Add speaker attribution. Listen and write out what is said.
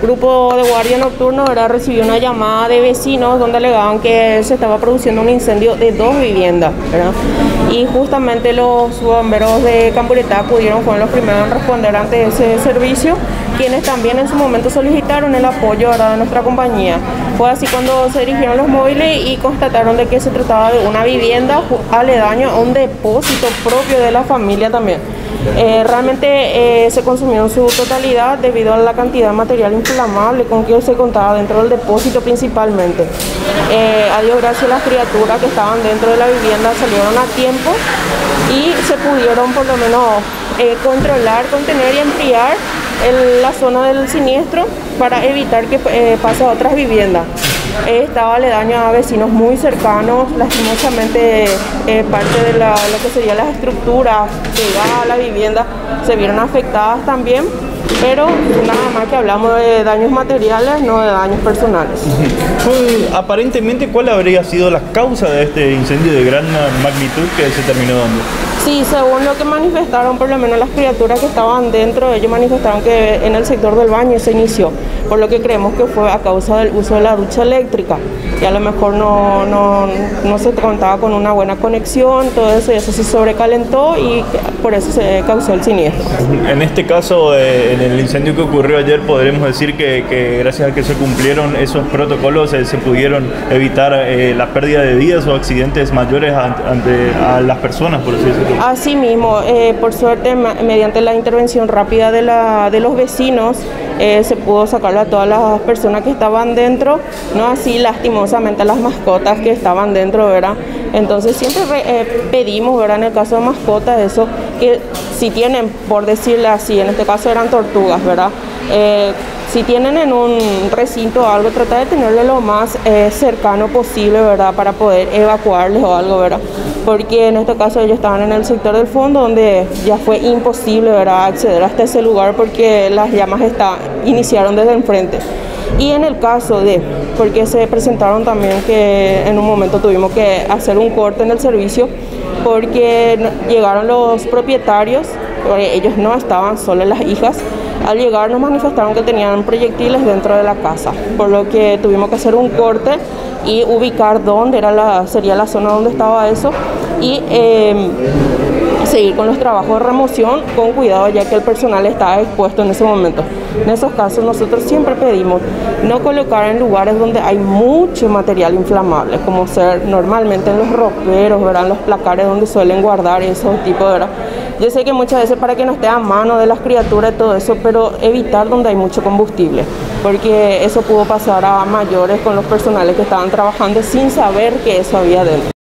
Speaker 1: Grupo de guardia nocturno recibió una llamada de vecinos donde alegaban que se estaba produciendo un incendio de dos viviendas. Y justamente los bomberos de Camburetá pudieron, fueron los primeros en responder ante ese servicio, quienes también en su momento solicitaron el apoyo de nuestra compañía. Fue así cuando se dirigieron los móviles y constataron de que se trataba de una vivienda aledaño a un depósito propio de la familia también. Eh, realmente eh, se consumió en su totalidad debido a la cantidad de material inflamable con que se contaba dentro del depósito principalmente. Eh, a Dios gracias las criaturas que estaban dentro de la vivienda salieron a tiempo y se pudieron por lo menos controlar, contener y enfriar la zona del siniestro para evitar que pase a otras viviendas estaba aledaño a vecinos muy cercanos, lastimosamente eh, parte de lo que serían las estructuras pegadas a la vivienda se vieron afectadas también, pero nada más que hablamos de daños materiales, no de daños personales.
Speaker 2: aparentemente, ¿cuál habría sido la causa de este incendio de gran magnitud que se terminó dando?
Speaker 1: Sí, según lo que manifestaron, por lo menos las criaturas que estaban dentro, ellos manifestaron que en el sector del baño se inició, por lo que creemos que fue a causa del uso de la ducha eléctrica. Y a lo mejor no, no, se contaba con una buena conexión, todo eso, y eso se sobrecalentó y por eso se causó el siniestro.
Speaker 2: En este caso, eh, en el incendio que ocurrió ayer, podremos decir que, gracias a que se cumplieron esos protocolos, eh, se pudieron evitar eh, la pérdida de vidas o accidentes mayores ante, a las personas, por así decirlo.
Speaker 1: Así mismo, eh, por suerte, mediante la intervención rápida de, la, de los vecinos, eh, se pudo sacar a todas las personas que estaban dentro, no así lastimosamente a las mascotas que estaban dentro, ¿verdad? Entonces siempre eh, pedimos, ¿verdad? En el caso de mascotas, eso, que si tienen, por decirle así, en este caso eran tortugas, ¿verdad? si tienen en un recinto o algo, trata de tenerlo lo más cercano posible, ¿verdad? Para poder evacuarles o algo, ¿verdad? Porque en este caso ellos estaban en el sector del fondo donde ya fue imposible ¿verdad? acceder hasta ese lugar porque las llamas está, iniciaron desde enfrente. Y en el caso de, porque se presentaron también que en un momento tuvimos que hacer un corte en el servicio porque llegaron los propietarios, ellos no estaban, solo las hijas, al llegar nos manifestaron que tenían proyectiles dentro de la casa, por lo que tuvimos que hacer un corte y ubicar dónde era la, sería la zona donde estaba eso y em, seguir con los trabajos de remoción con cuidado ya que el personal estaba expuesto en ese momento. En esos casos nosotros siempre pedimos no colocar en lugares donde hay mucho material inflamable, como ser normalmente en los roperos, ¿verdad? los placares donde suelen guardar esos tipos, ¿verdad? Yo sé que muchas veces para que no esté a mano de las criaturas y todo eso, pero evitar donde hay mucho combustible, porque eso pudo pasar a mayores con los personales que estaban trabajando sin saber que eso había dentro.